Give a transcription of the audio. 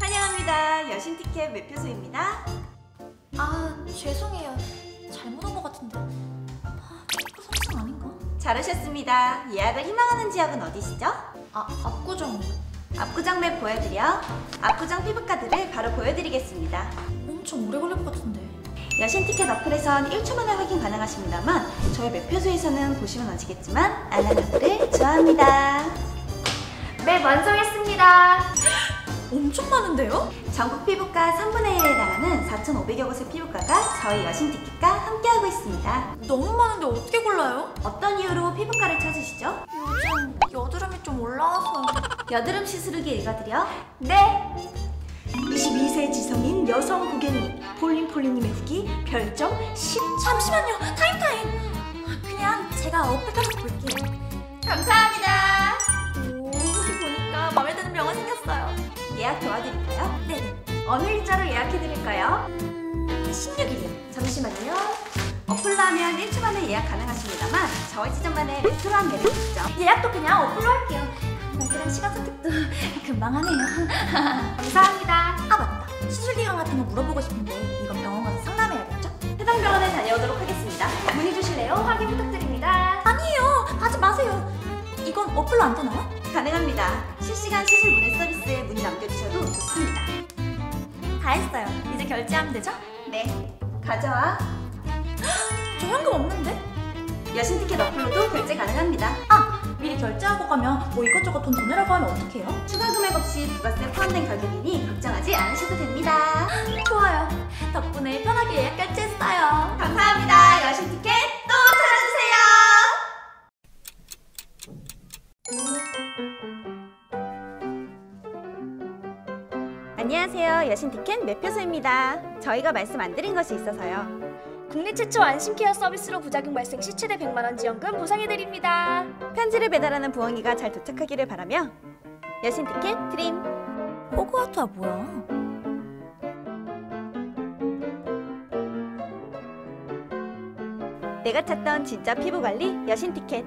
환영합니다. 여신 티켓 매표소입니다. 아 죄송해요 잘못 온 것 같은데 아 이거 성상 아닌가? 잘하셨습니다. 예약을 희망하는 지역은 어디시죠? 아 압구정 압구정 맵 보여드려. 압구정 피부과들을 바로 보여드리겠습니다. 엄청 오래 걸릴 것 같은데 여신 티켓 어플에선 1초 만에 확인 가능하십니다만 저희 매표소에서는 보시면 아시겠지만 아날로그를 좋아합니다. 네, 완성했습니다. 엄청 많은데요? 전국 피부과 3분의 1에 해당하는 4,500여 곳의 피부과가 저희 여신 티켓과 함께하고 있습니다. 너무 많은데 어떻게 골라요? 어떤 이유로 피부과를 찾으시죠? 요즘 여드름이 좀 올라와서 여드름 시술 후기 읽어드려. 네, 22세 지성인 여성 고객님 폴린폴린님의 후기 별점 10. 잠시만요 타임타임 그냥 제가 어플 타서 볼게요 감사합니다. 예약 도와드릴까요? 네네 어느 일자로 예약해드릴까요? 음, 16일이요 잠시만요. 어플로 하면 1초 만에 예약 가능하십니다만 저희 지점만의 레트로 한 매력이 있죠. 예약도 그냥 어플로 할게요 나그랑 시간 선택도 금방 하네요 감사합니다. 아 맞다 수술 기간 같은 거 물어보고 싶은데 이건 병원 가서 상담해야겠죠? 해당 병원에 다녀오도록 하겠습니다. 문의 주실래요? 확인 부탁드립니다. 아니에요 하지 마세요 이건 어플로 안 되나요? 가능합니다. 실시간 시술 문의 서비스 다 했어요 이제 결제하면 되죠? 네. 가져와. 저 현금 없는데? 여신 티켓 어플로도 결제 가능합니다. 아 미리 결제하고 가면 뭐 이것저것 돈 더 내라고 하면 어떡해요? 추가 금액 없이 부가세 포함된 가격이니 걱정하지 않으셔도 됩니다. 좋아요 덕분에 편하게 예약 결제했어요 감사합니다. 안녕하세요. 여신 티켓 매표소입니다. 저희가 말씀 안 드린 것이 있어서요. 국내 최초 안심케어 서비스로 부작용 발생 시 최대 100만 원 지원금 보상해드립니다. 편지를 배달하는 부엉이가 잘 도착하기를 바라며 여신 티켓 드림. 호그와트가 뭐야? 내가 찾던 진짜 피부 관리 여신 티켓.